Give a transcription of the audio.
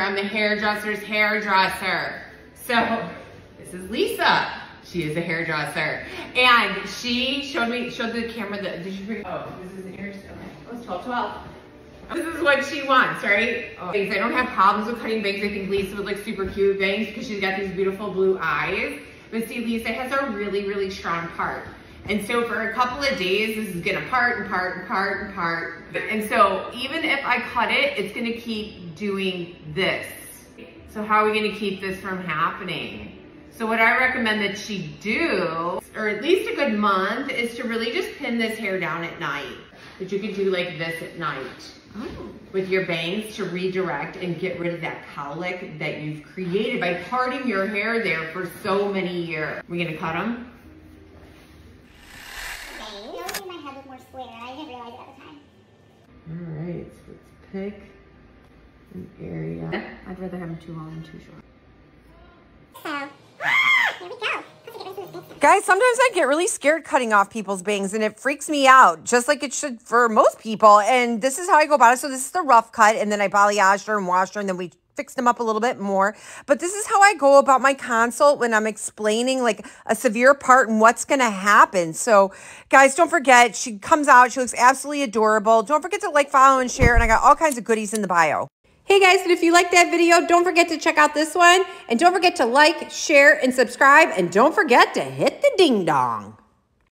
I'm the hairdresser's hairdresser. So this is Lisa. She is a hairdresser. And she showed me, showed the camera that, did you bring, oh, this is an ear, okay. Oh, it's 12, 12. This is what she wants, right? Oh, I don't have problems with cutting bangs. I think Lisa would look super cute bangs because she's got these beautiful blue eyes. But see, Lisa has a really, really strong part. And so for a couple of days, this is gonna part and part and part and part. And so even if I cut it, it's gonna keep doing this. So how are we gonna keep this from happening? So what I recommend that she do, or at least a good month, is to really just pin this hair down at night. But you could do like this at night oh. with your bangs to redirect and get rid of that cowlick that you've created by parting your hair there for so many years. We're gonna cut them? All right, so let's pick an area. I'd rather have them too long than too short. Guys, sometimes I get really scared cutting off people's bangs and it freaks me out, just like it should for most people. And this is how I go about it. So this is the rough cut and then I balayaged her and washed her and then we fixed them up a little bit more. But this is how I go about my consult when I'm explaining like a severe part and what's going to happen. So guys, don't forget, she comes out. She looks absolutely adorable. Don't forget to like, follow, and share. And I got all kinds of goodies in the bio. Hey guys, and if you liked that video, don't forget to check out this one. And don't forget to like, share, and subscribe. And don't forget to hit the ding dong.